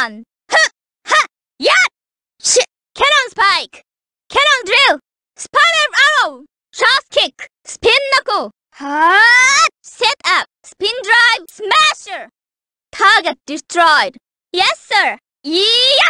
on! Huh! Ha! Yat! Sh! Cannon spike! Cannon drill! Spiral arrow! Shot kick! Spin knuckle! Ha! Set up! Spin drive! Smasher! Target destroyed! Yes, sir! Yeah!